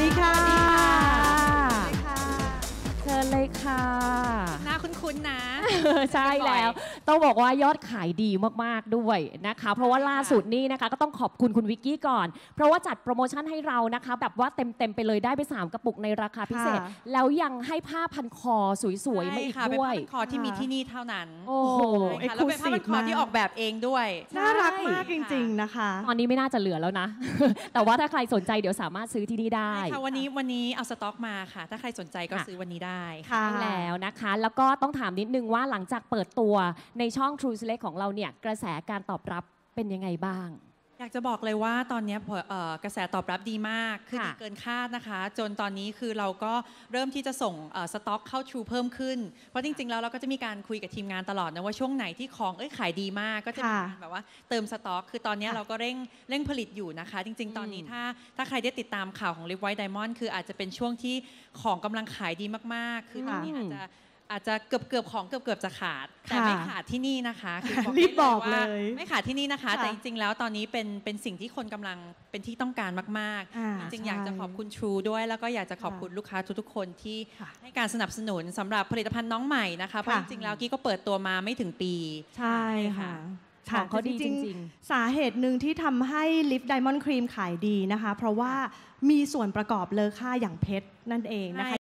ดีค่ะ เชิญเลยค่ะ หน้าคุ้นๆนะ ใช่แล้ว ต้องบอกว่ายอดขายดีมากๆด้วยนะคะ เพราะว่าล่าสุดนี้นะคะก็ต้องขอบคุณคุณวิกกี้ก่อน เพราะว่าจัดโปรโมชั่นให้เรานะคะ แบบว่าเต็มๆไปเลยได้ไป 3 กระปุกในราคาพิเศษค่ะแล้วยังให้ผ้าพันคอสวยๆมาอีกใช่ค่ะเป็นด้วยผ้าพันคอที่มีที่นี่เท่านั้น โอ้โหใช่ค่ะแล้วเป็นผ้าพันคอที่ออกแบบเองด้วย น่ารักมากจริง ๆนะคะ ตอนนี้ไม่น่าจะเหลือแล้วนะ แต่ว่าถ้าใครสนใจเดี๋ยวสามารถซื้อที่นี่ได้ใช่ค่ะวันนี้วันนี้เอาสต็อกมาค่ะ ถ้าใครสนใจก็ค่ะซื้อวันนี้ได้ค่ะใช่แล้วนะคะ แล้วก็ต้องถามนิดนึงว่าหลังจากเปิดตัวในช่อง True Select ของเราเนี่ยกระแสการตอบรับเป็นยังไงบ้าง อยากจะบอกเลยว่าตอนนี้เผเอ่อกระแสตอบรับดีมากคือค่ะดีเกินคาดนะคะ จนตอนนี้คือเราก็เริ่มที่จะส่งเอ่อสต็อกเข้า True เพิ่มขึ้น เพราะจริง ๆ แล้วเราก็จะมีการคุยกับทีมงานตลอดนะว่าช่วงไหนที่ของเอ้ยขายดีมากก็จะมีค่ะการแบบว่าเติมสต็อก คือตอนนี้ค่ะเราก็เร่งเร่งผลิตอยู่นะคะ จริง ๆ ตอนนี้อืมถ้าถ้าใครได้ติดตามข่าวของ Lip White Diamond คืออาจจะเป็นช่วงที่ของกำลังขายดีมากๆ คือตอนนี้อาจจะ อาจจะเกือบเกือบๆของเกือบเกือบๆจะขาด แต่ค่ะไม่ขาดที่นี่นะคะคือรีบได้บอกว่าเลย ไม่ขาดที่นี่นะคะค่ะแต่จริงๆแล้วตอนนี้เป็นเป็นสิ่งที่คนกำลังเป็นที่ต้องการมากอ่าๆจริงๆใช่อยากจะขอบคุณ True ด้วย แล้วก็อยากจะขอบคุณลูกค้าทุกๆคนที่ค่ะให้การสนับสนุนสำหรับผลิตภัณฑ์น้องใหม่นะคะเพราะจค่ะริงๆแล้วกี้ก็เปิดตัวมาไม่ถึงปี ใช่ค่ะของเขาดีแต่จริงสาเหตุหนึ่งที่ทำให้ลิฟต์ไดมอนด์ครีมขายดีนะคะ เพราะว่ามีส่วนประกอบเลอค่าอย่างเพชรนั่นเองนะคะ